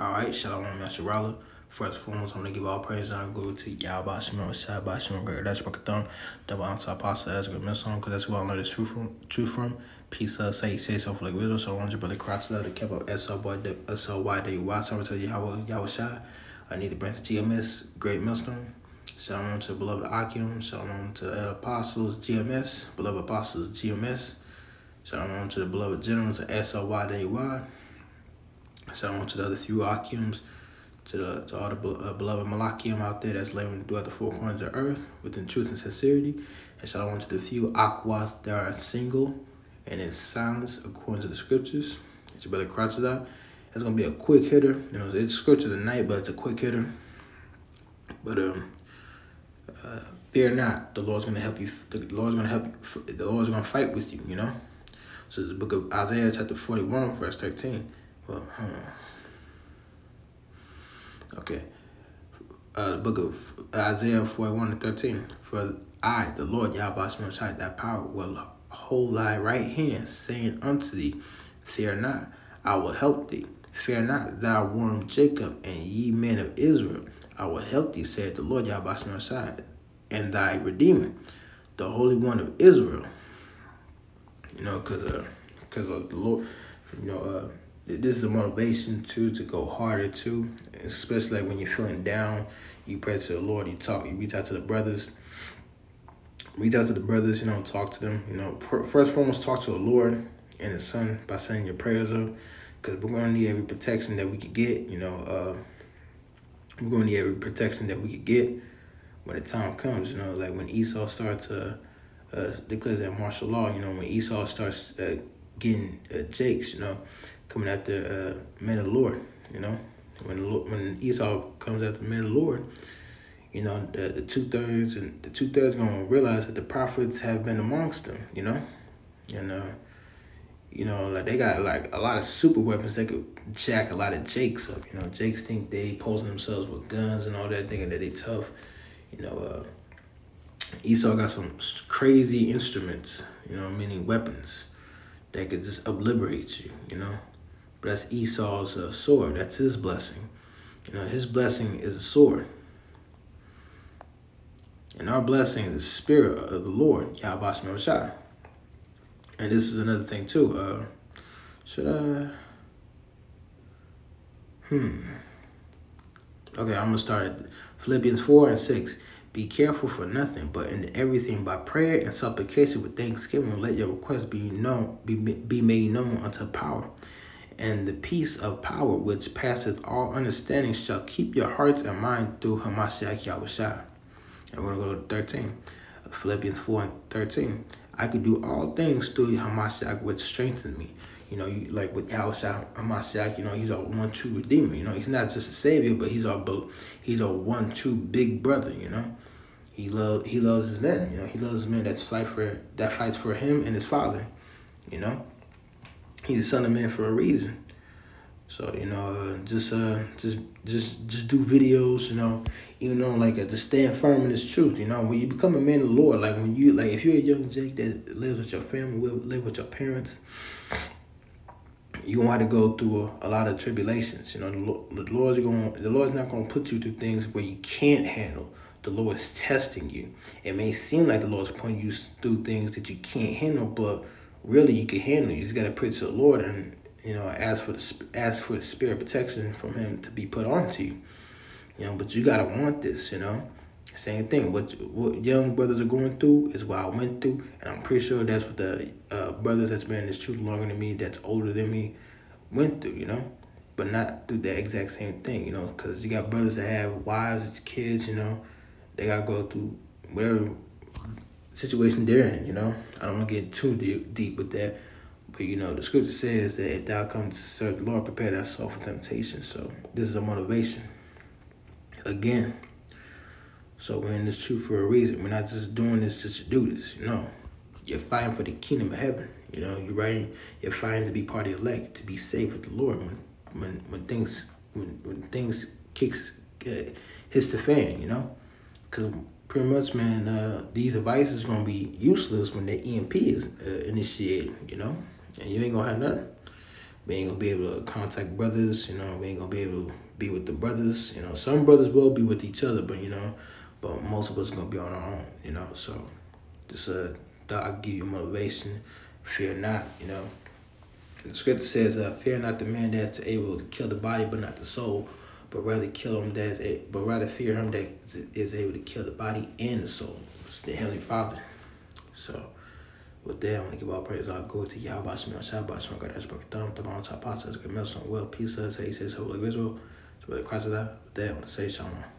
All right, shalom, Master Rala. First and foremost, I'm to give all praise and glory to Yahweh Shemar, Shai Shemar, Great That's Thumb, double answer apostle, as good miss on, because that's who I learned the truth from. Truth from. Peace, uh, say, say so for like wisdom, so long, your brother Cross, the kept up S-O-Y-D-Y, sorry to Yahweh, Yahweh Shai. I need to bring to GMS, Great Millstone. Shalom to beloved Akim, shalom to the apostles, GMS, beloved apostles, GMS. Shalom to the beloved generals, S-O-Y-D-Y. Shalom to the other few Akims, to, to all the uh, beloved Malachium out there that's living throughout the four corners of earth within truth and sincerity. And shalom to the few Aquas that are single and in silence according to the scriptures. It's your brother Kratzada. It's going to be a quick hitter. You know, it's scripture tonight, but it's a quick hitter. But, um, uh, fear not. The Lord's going to help you. The Lord's going to help you. The Lord's going to fight with you, you know. So the book of Isaiah chapter 41, verse 13. Okay. Uh, the book of Isaiah 41 and 13. For I, the Lord Yahweh Shai, that power will hold thy right hand, saying unto thee, Fear not, I will help thee. Fear not, thou worm Jacob, and ye men of Israel. I will help thee, said the Lord Yahweh Shai, and thy Redeemer, the Holy One of Israel. You know, because uh, cause of the Lord, you know, uh, this is a motivation too to go harder too, especially like when you're feeling down. You pray to the Lord. You talk. You reach out to the brothers. Reach out to the brothers. You know, talk to them. You know, first foremost, talk to the Lord and His Son by sending your prayers up, because we're gonna need every protection that we could get. You know, uh, we're gonna need every protection that we could get when the time comes. You know, like when Esau starts to uh, declares that martial law. You know, when Esau starts uh, getting uh, Jakes. You know coming after uh, men of the Lord. You know, when when Esau comes after men of the Lord, you know the, the two thirds and the two thirds gonna realize that the prophets have been amongst them. You know, and uh, you know like they got like a lot of super weapons that could jack a lot of Jakes up. You know, Jakes think they posing themselves with guns and all that, thinking that they tough. You know, uh, Esau got some crazy instruments. You know, meaning weapons that could just obliterate you. You know. But that's Esau's uh, sword. That's his blessing. You know, his blessing is a sword. And our blessing is the spirit of the Lord, Yahweh Shai. And this is another thing too. Uh, should I? Hmm. Okay, I'm gonna start at Philippians 4 and 6. Be careful for nothing, but in everything by prayer and supplication with thanksgiving, let your requests be known, be, be made known unto power and the peace of power which passeth all understanding shall keep your hearts and mind through Hamashiach Yahushua. And we're going to go to 13. Philippians 4 and 13. I could do all things through Hamashiach which strengthens me. You know, you, like with Yahushua Hamashiach, you know, he's our one true redeemer. You know, he's not just a savior, but he's our he's our one true big brother, you know. He love he loves his men, you know, he loves men that's fight for that fights for him and his father, you know he's a son of man for a reason. So you know, uh, just uh, just just just do videos. You know, even though like uh, just stand firm in this truth. You know, when you become a man of the Lord, like when you like if you're a young Jake that lives with your family, live with your parents, you gonna have to go through a, a lot of tribulations. You know, the, the Lord's going the Lord's not gonna put you through things where you can't handle. The Lord is testing you. It may seem like the Lord's putting you through things that you can't handle, but really you can handle. You just got to pray to the Lord and you know ask for the ask for the spirit protection from Him to be put onto you. You know, but you gotta want this. You know, same thing. What what young brothers are going through is what I went through, and I'm pretty sure that's what the uh, brothers that's been in this truth longer than me, that's older than me, went through. You know, but not through the exact same thing. You know, because you got brothers that have wives, kids. You know, they gotta go through whatever situation they're in, you know. I don't want to get too deep, deep with that. But, you know, the scripture says that if thou come to serve the Lord, prepare thyself for temptation. So this is a motivation. Again. So we're in this truth for a reason. We're not just doing this just to do this, you know. You're fighting for the kingdom of heaven. You know, you're right. You're fighting to be part of the elect, to be saved with the Lord when when when things when when things kicks uh, hits the fan, you know. Because pretty much, man, uh, these devices gonna be useless when the EMP is uh, initiated, you know, and you ain't gonna have nothing. we ain't gonna be able to contact brothers. You know, we ain't gonna be able to be with the brothers. You know, some brothers will be with each other, but you know, but most of us gonna be on our own. You know, so just uh, thought I'd give you motivation. Fear not. You know, the scripture says, uh, "Fear not the man that's able to kill the body, but not the soul." But rather kill him that's a, but rather fear him that is able to kill the body and the soul. It's the Heavenly Father. So with that, I want to give all praise all go to Yahweh Shemel Shabbat Shem God Ezra Thumb the Mount Top Pasta Good Millstone Well Peace Us He says Holy Israel. So with Christ with that I want to say Shalom.